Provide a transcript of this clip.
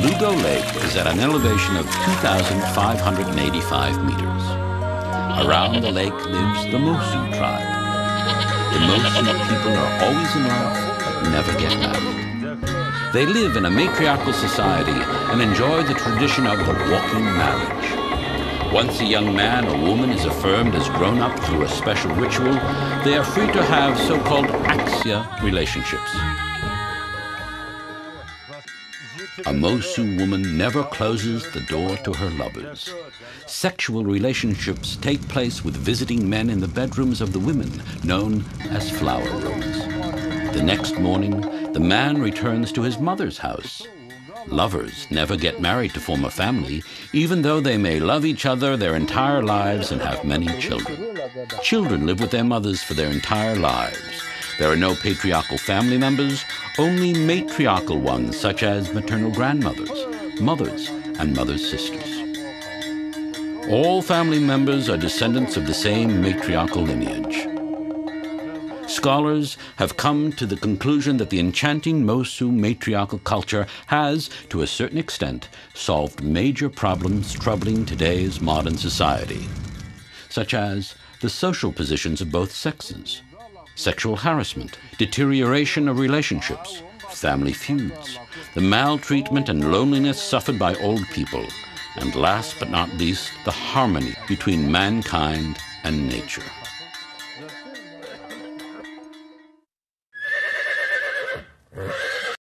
Lugu Lake is at an elevation of 2,585 meters. Around the lake lives the Mosuo tribe. The Mosuo people are always in love but never get married. They live in a matriarchal society and enjoy the tradition of the walking marriage. Once a young man or woman is affirmed as grown up through a special ritual, they are free to have so-called axia relationships. A Mosuo woman never closes the door to her lovers. Sexual relationships take place with visiting men in the bedrooms of the women, known as flower rooms. The next morning, the man returns to his mother's house. Lovers never get married to form a family, even though they may love each other their entire lives and have many children. Children live with their mothers for their entire lives. There are no patriarchal family members, only matriarchal ones, such as maternal grandmothers, mothers, and mother's sisters. All family members are descendants of the same matriarchal lineage. Scholars have come to the conclusion that the enchanting Mosuo matriarchal culture has, to a certain extent, solved major problems troubling today's modern society, such as the social positions of both sexes, sexual harassment, deterioration of relationships, family feuds, the maltreatment and loneliness suffered by old people, and last but not least, the harmony between mankind and nature.